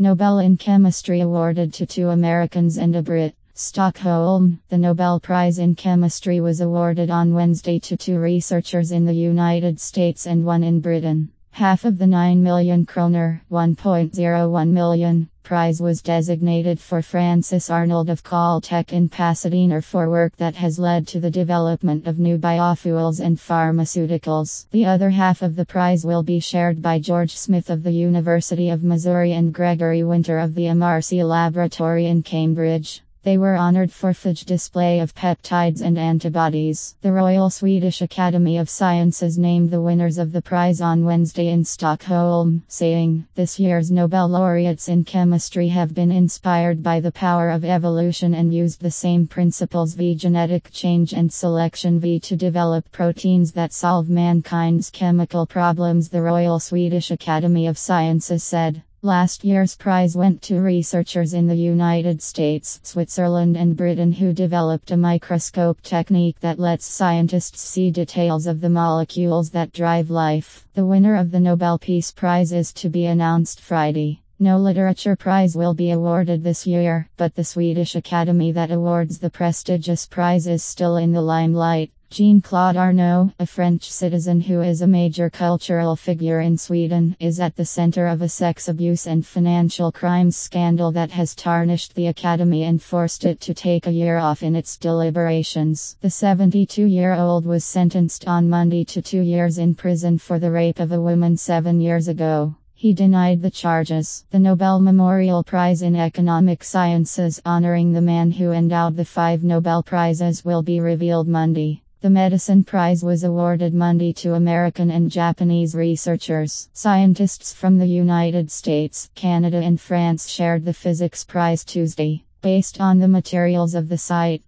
Nobel in Chemistry awarded to two Americans and a Brit. Stockholm, the Nobel Prize in Chemistry was awarded on Wednesday to two researchers in the United States and one in Britain. Half of the 9 million kroner, 1.01 million, prize was designated for Frances Arnold of Caltech in Pasadena for work that has led to the development of new biofuels and pharmaceuticals. The other half of the prize will be shared by George Smith of the University of Missouri and Gregory Winter of the MRC Laboratory in Cambridge. They were honored for phage display of peptides and antibodies. The Royal Swedish Academy of Sciences named the winners of the prize on Wednesday in Stockholm, saying, This year's Nobel laureates in chemistry have been inspired by the power of evolution and used the same principles v genetic change and selection v to develop proteins that solve mankind's chemical problems, the Royal Swedish Academy of Sciences said. Last year's prize went to researchers in the United States, Switzerland, and Britain who developed a microscope technique that lets scientists see details of the molecules that drive life. The winner of the Nobel Peace Prize is to be announced Friday. No literature prize will be awarded this year, but the Swedish Academy that awards the prestigious prize is still in the limelight. Jean Claude Arnault, a French citizen who is a major cultural figure in Sweden, is at the center of a sex abuse and financial crimes scandal that has tarnished the Academy and forced it to take a year off in its deliberations. The 72 year old was sentenced on Monday to two years in prison for the rape of a woman seven years ago. He denied the charges. The Nobel Memorial Prize in Economic Sciences honoring the man who endowed the five Nobel Prizes will be revealed Monday. The Medicine Prize was awarded Monday to American and Japanese researchers. Scientists from the United States, Canada, and France shared the Physics Prize Tuesday. Based on the materials of the site,